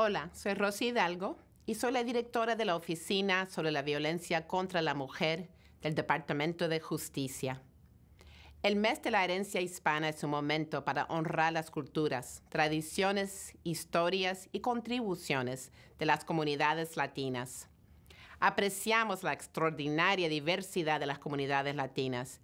Hola, soy Rosy Hidalgo y soy la directora de la Oficina sobre la Violencia contra la Mujer del Departamento de Justicia. El mes de la herencia hispana es un momento para honrar las culturas, tradiciones, historias y contribuciones de las comunidades latinas. Apreciamos la extraordinaria diversidad de las comunidades latinas,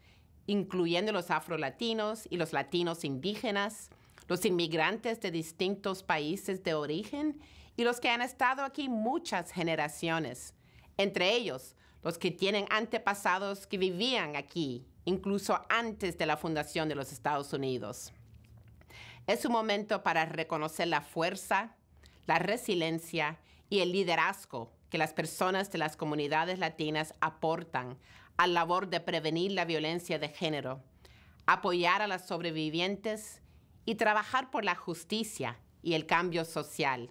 incluyendo los afrolatinos y los latinos indígenas, los inmigrantes de distintos países de origen y los que han estado aquí muchas generaciones, entre ellos los que tienen antepasados que vivían aquí, incluso antes de la fundación de los Estados Unidos. Es un momento para reconocer la fuerza, la resiliencia y el liderazgo que las personas de las comunidades latinas aportan a la labor de prevenir la violencia de género, apoyar a las sobrevivientes y trabajar por la justicia y el cambio social.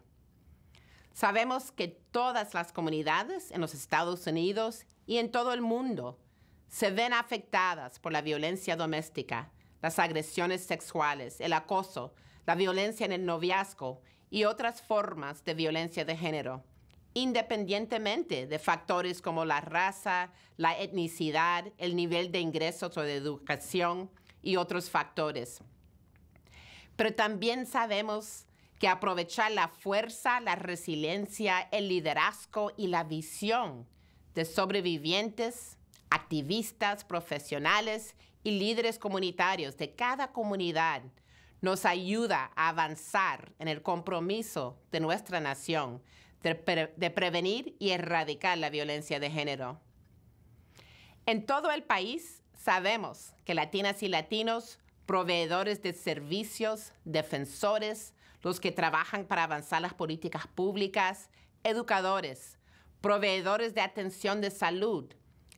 Sabemos que todas las comunidades en los Estados Unidos y en todo el mundo se ven afectadas por la violencia doméstica, las agresiones sexuales, el acoso, la violencia en el noviazgo y otras formas de violencia de género, independientemente de factores como la raza, la etnicidad, el nivel de ingresos o de educación y otros factores. Pero también sabemos que aprovechar la fuerza, la resiliencia, el liderazgo y la visión de sobrevivientes, activistas, profesionales y líderes comunitarios de cada comunidad nos ayuda a avanzar en el compromiso de nuestra nación de, prevenir y erradicar la violencia de género. En todo el país sabemos que latinas y latinos proveedores de servicios, defensores, los que trabajan para avanzar las políticas públicas, educadores, proveedores de atención de salud,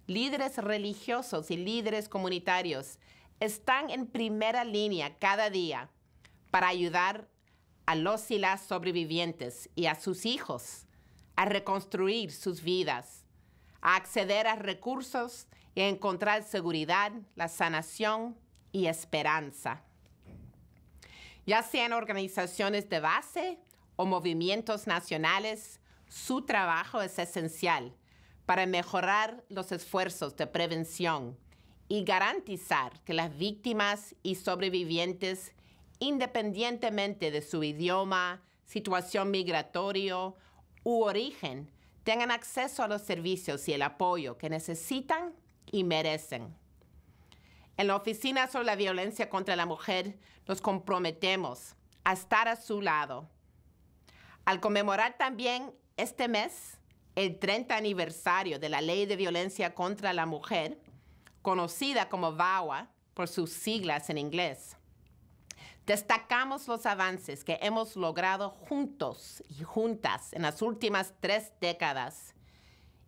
líderes religiosos y líderes comunitarios. Están en primera línea cada día para ayudar a los y las sobrevivientes y a sus hijos a reconstruir sus vidas, a acceder a recursos y a encontrar seguridad, la sanación y esperanza. Ya sean organizaciones de base o movimientos nacionales, su trabajo es esencial para mejorar los esfuerzos de prevención y garantizar que las víctimas y sobrevivientes, independientemente de su idioma, situación migratoria u origen, tengan acceso a los servicios y el apoyo que necesitan y merecen. En la Oficina sobre la Violencia contra la Mujer nos comprometemos a estar a su lado. Al conmemorar también este mes el 30 aniversario de la Ley de Violencia contra la Mujer, conocida como VAWA por sus siglas en inglés, destacamos los avances que hemos logrado juntos y juntas en las últimas tres décadas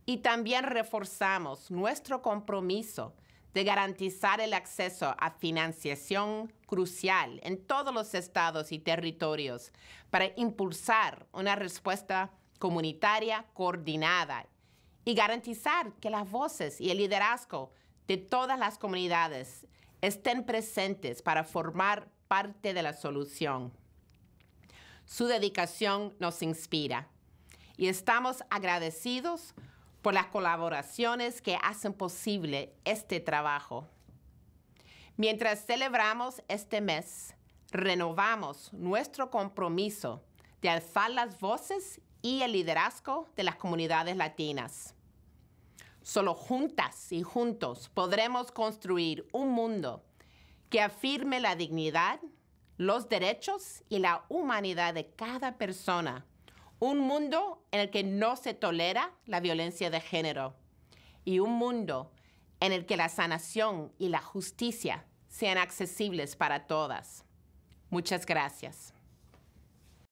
y también reforzamos nuestro compromiso de garantizar el acceso a financiación crucial en todos los estados y territorios para impulsar una respuesta comunitaria coordinada y garantizar que las voces y el liderazgo de todas las comunidades estén presentes para formar parte de la solución. Su dedicación nos inspira y estamos agradecidos por las colaboraciones que hacen posible este trabajo. Mientras celebramos este mes, renovamos nuestro compromiso de alzar las voces y el liderazgo de las comunidades latinas. Solo juntas y juntos podremos construir un mundo que afirme la dignidad, los derechos y la humanidad de cada persona un mundo en el que no se tolera la violencia de género y un mundo en el que la sanación y la justicia sean accesibles para todas. Muchas gracias.